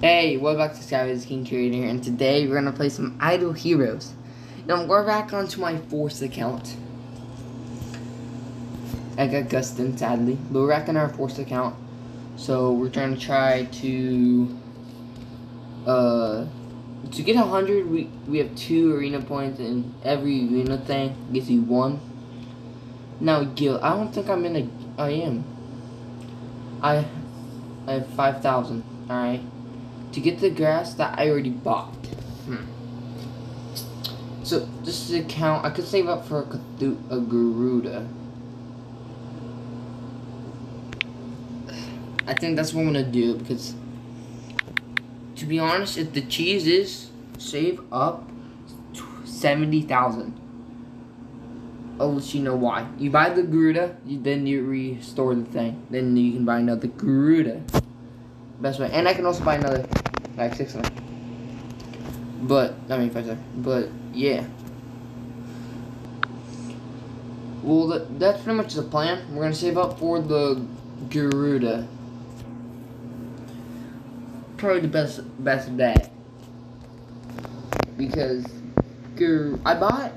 Hey, welcome back to Skyways King Creator, and today we're gonna play some Idle Heroes. Now I'm going back onto my Force account. I got Gustin, sadly, but we're back on our Force account. So we're trying to try to uh to get hundred. We we have two arena points, and every arena thing gives you one. Now Gil, I don't think I'm in a. I am. I I have five thousand. All right to get the grass that I already bought. Hmm. So this is a count. I could save up for a, Cthu a Garuda. I think that's what I'm gonna do because, to be honest, if the cheese is save up seventy thousand. I'll let you know why. You buy the Garuda, you, then you restore the thing. Then you can buy another Garuda. Best way. And I can also buy another like six them. But I mean five. But yeah. Well, that, that's pretty much the plan. We're gonna save up for the Garuda. Probably the best best bet because Gar I bought.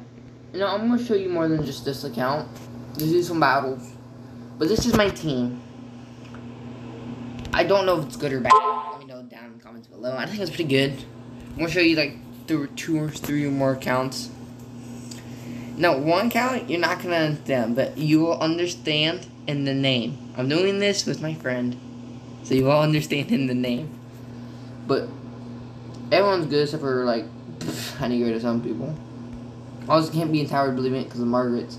You know, I'm gonna show you more than just this account. Let's do some battles, but this is my team. I don't know if it's good or bad comments below. I think it's pretty good. I'm gonna show you like two or three more counts. Now, one count you're not gonna understand, but you will understand in the name. I'm doing this with my friend, so you will understand in the name. But everyone's good except for like I need to go to some people. I also can't be Tower Believing it because of Margaret's.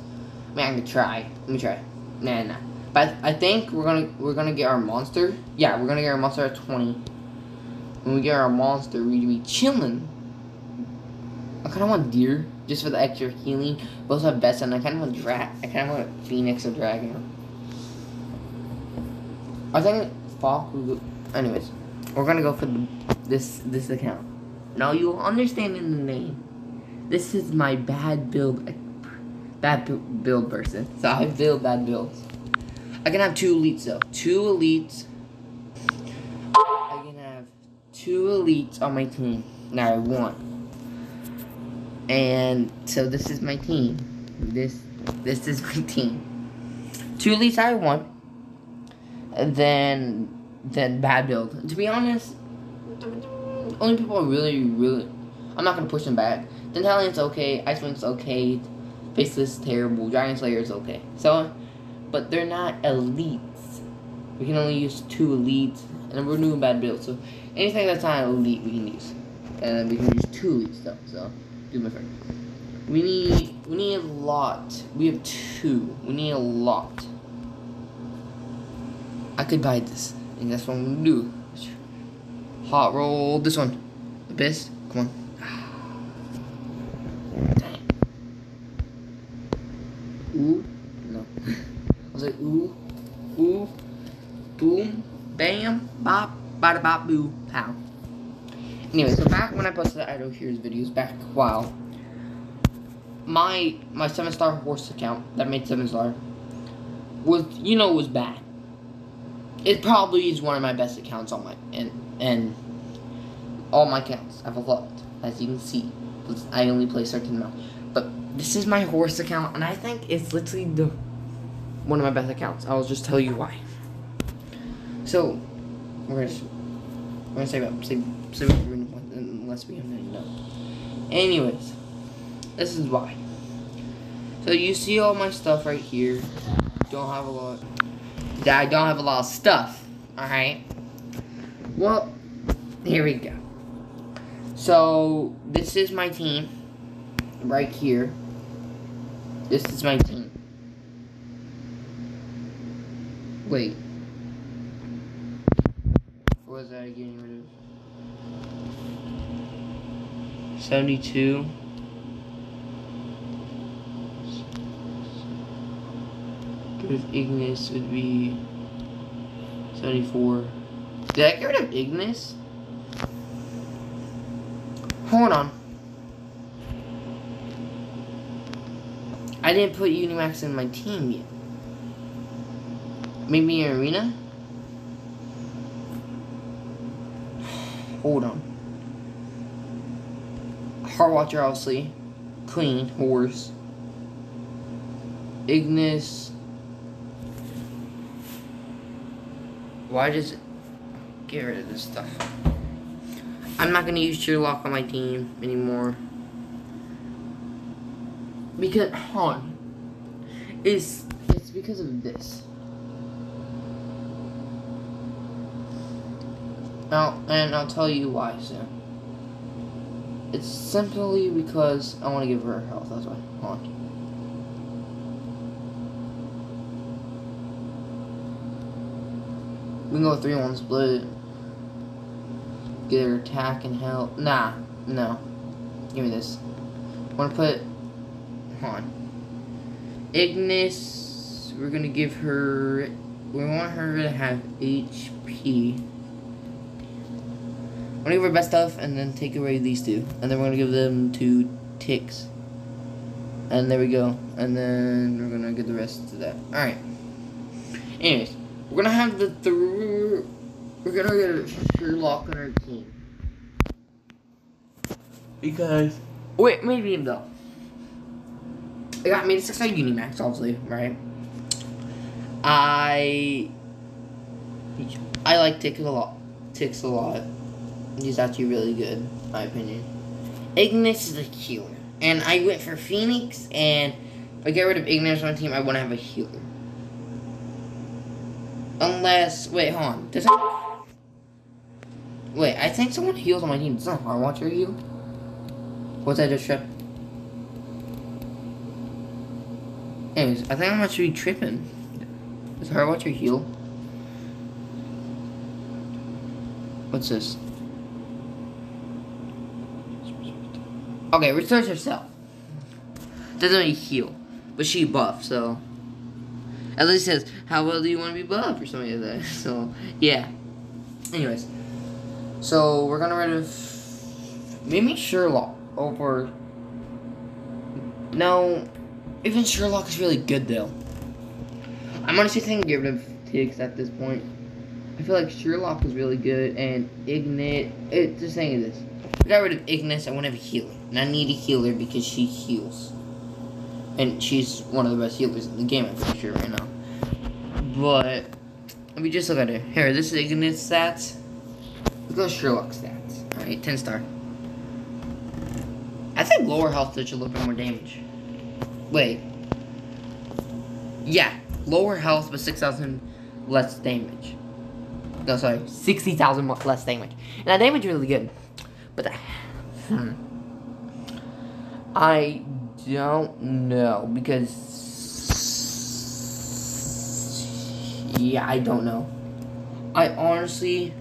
I mean, I can try. Let me try. Nah, nah. But I think we're gonna we're gonna get our monster. Yeah, we're gonna get our monster at 20 when we get our monster, we be chilling. I kind of want deer just for the extra healing. Also have best and I kind of want dra I kind of want phoenix or dragon. I think fall. Anyways, we're gonna go for the, this this account. Now you understand in the name. This is my bad build, bad build person. So I build bad builds. I can have two elites though. Two elites two elites on my team. Now I won. And so this is my team. This this is my team. Two elites I won. And then then bad build. To be honest, only people are really really I'm not gonna push them back. Dantalian's okay, Icewing's okay, Faceless terrible, Giant Slayer is okay. So but they're not elites. We can only use two elites and we're doing bad builds. So anything that's not elite, we can use, and we can use two elites though. So do my friend. We need we need a lot. We have two. We need a lot. I could buy this, and that's what I'm gonna do. Hot roll this one. Abyss, come on. Ooh, no. I was like, ooh, bada bop, boo, pow. Anyway, so back when I posted the Idle Heroes videos back a while, my my seven star horse account that made seven star was you know was bad. It probably is one of my best accounts on my and and all my accounts. I've lot, as you can see. I only play certain amount. But this is my horse account, and I think it's literally the one of my best accounts. I'll just tell you why. So, we're gonna, we're gonna save up, save, save up unless we any no. Anyways, this is why. So you see all my stuff right here. Don't have a lot. I don't have a lot of stuff. Alright. Well, here we go. So, this is my team. Right here. This is my team. Wait was I getting rid of? 72. With Ignis would be 74. Did I get rid of Ignis? Hold on. I didn't put Unimax in my team yet. Maybe in Arena? Hold on. Heart Watcher, obviously. Queen, horse. Ignis. Why does it get rid of this stuff? I'm not gonna use Sherlock on my team anymore. Because Han is it's because of this. Now, and I'll tell you why soon. It's simply because I want to give her health. That's why. Hold on. We can go 3 1 split. Get her attack and health. Nah, no. Give me this. I want to put. Hold on. Ignis. We're going to give her. We want her to have HP gonna give her best stuff and then take away these two. And then we're gonna give them to ticks. And there we go. And then we're gonna get the rest to that. Alright. Anyways, we're gonna have the three. We're gonna get a Sherlock on our team. Because. Wait, maybe though. I got me to 6 Unimax, obviously, right? I. I like ticks a lot. Ticks a lot. He's actually really good, in my opinion. Ignis is a healer. And I went for Phoenix, and if I get rid of Ignis on my team, I want to have a healer. Unless, wait, hold on. Does that, wait, I think someone heals on my team. Does not Heart Watcher heal? What's that just trip? Anyways, I think I'm actually tripping. Does Heart Watcher heal? What's this? Okay, restores herself. Doesn't really heal. But she buff, so. At least says, how well do you want to be buffed? Or something like that. So, yeah. Anyways. So, we're gonna rid of. Maybe Sherlock over. No. Even Sherlock is really good, though. I'm honestly thinking get rid of Tiggs at this point. I feel like Sherlock is really good, and Ignite. It, eh, just saying this. I got rid of Ignis, I want to have a healer. And I need a healer because she heals. And she's one of the best healers in the game, I'm pretty sure, right now. But, let me just look at her. Here, this is Ignis stats. Look at Sherlock stats. Alright, 10 star. I think lower health does a little bit more damage. Wait. Yeah, lower health but 6,000 less damage. No, sorry, 60,000 less damage. And that damage really good. But I, hmm, I don't know because yeah, I don't know. I honestly,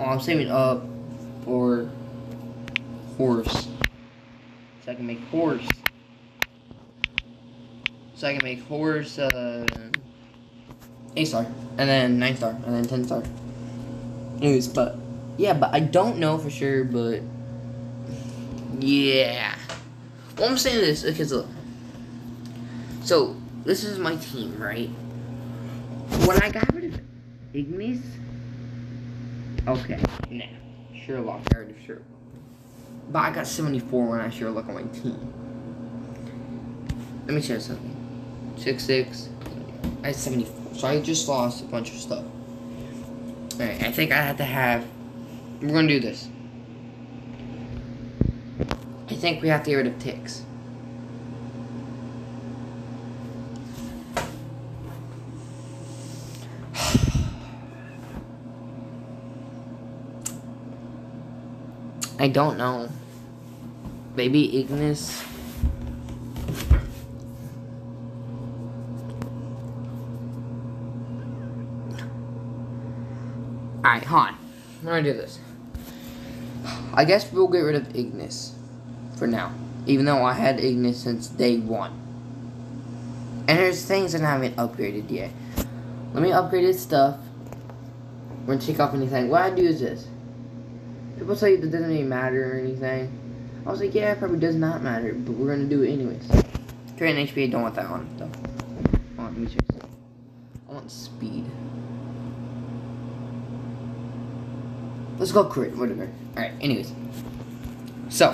oh, I'm saving up for horse, so I can make horse. So I can make horse uh, eight star, and then nine star, and then ten star. Anyways, but yeah, but I don't know for sure, but yeah. Well, I'm saying this because look. So, this is my team, right? When I got rid of Ignis, okay, nah, Sherlock, I already sure. But I got 74 when I Sherlock on my team. Let me show you something. 6 6. I had 74. So I just lost a bunch of stuff. I think I have to have. We're gonna do this. I think we have to get rid of ticks. I don't know. Maybe Ignis. Alright, hold on. I'm gonna do this. I guess we'll get rid of Ignis for now. Even though I had Ignis since day one. And there's things that haven't upgraded yet. Let me upgrade this stuff. We're gonna take off anything. What I do is this. People say that doesn't even matter or anything. I was like, yeah, it probably does not matter, but we're gonna do it anyways. Train HP, I don't want that on though. Oh, let me. I want speed. Let's go crit, whatever. Alright, anyways. So.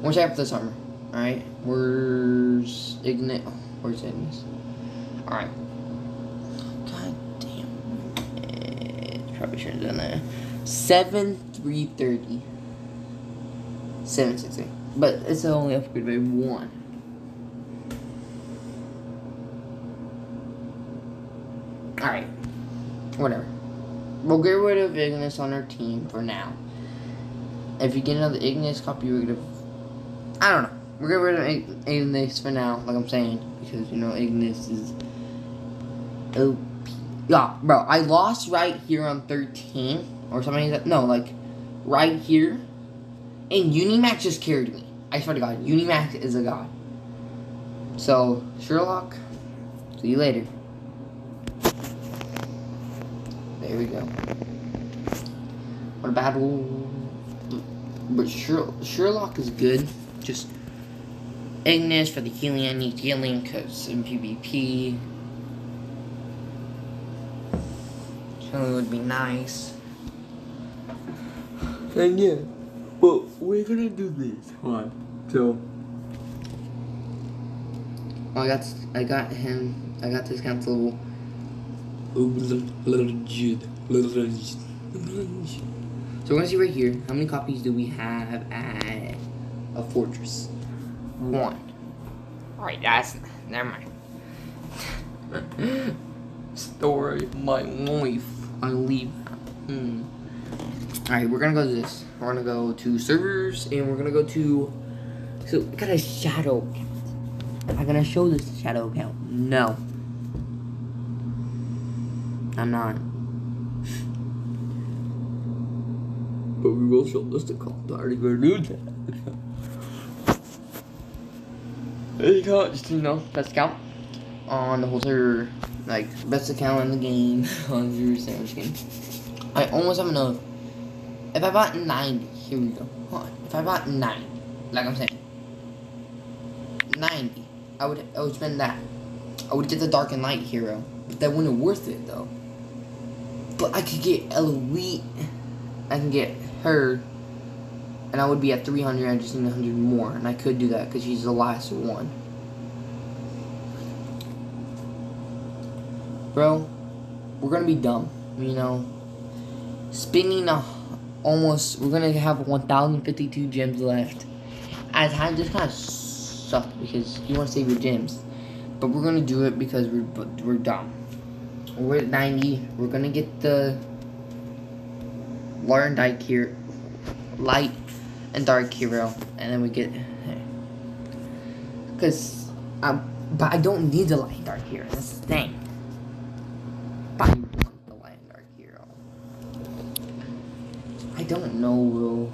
What's after this armor? Alright, where's Ignite? Oh, where's Ignis? Alright. God damn. It. Probably shouldn't have done that. 7 330. 760. But it's only upgraded by one. Alright. Whatever. We'll get rid of Ignis on our team for now. If you get another Ignis copy, we're gonna. I don't know. We're gonna get rid of Ignis for now, like I'm saying, because you know Ignis is. OP. Yeah, bro. I lost right here on 13 or something like that. No, like right here, and Unimax just carried me. I swear to God, Unimax is a god. So Sherlock, see you later. There we go. What a battle. But Sherlock is good. Just Ignis for the healing. I need healing because in PvP. Healing would be nice. And yeah. But we're gonna do this. Hold on. So. Oh, I got I got him. I got this count level so we're gonna see right here, how many copies do we have at a fortress? One. Alright, that's never mind. Story my life. I leave. Hmm. Alright, we're gonna go to this. We're gonna go to servers and we're gonna go to so we got a shadow account. I'm gonna show this shadow account? No. I'm not. But we will show this to call already gonna do that. you go, just you know, best account on the whole server, like best account in the game on your sandwich game. I almost have enough. If I bought 90, here we go. Hold on. If I bought 90, like I'm saying, 90, I would I would spend that. I would get the dark and light hero, but that wouldn't worth it though. But I could get Eloise. I can get her. And I would be at 300. I just need 100 more. And I could do that because she's the last one. Bro, we're going to be dumb. You know. Spinning a, almost. We're going to have 1,052 gems left. At times, this kind of sucks because you want to save your gems. But we're going to do it because we're, we're dumb. We're at 90. We're gonna get the Lauren Dyke here, light and dark hero, and then we get because um, but I don't need the light and dark hero. That's the thing. But I want the light and dark hero. I don't know, bro.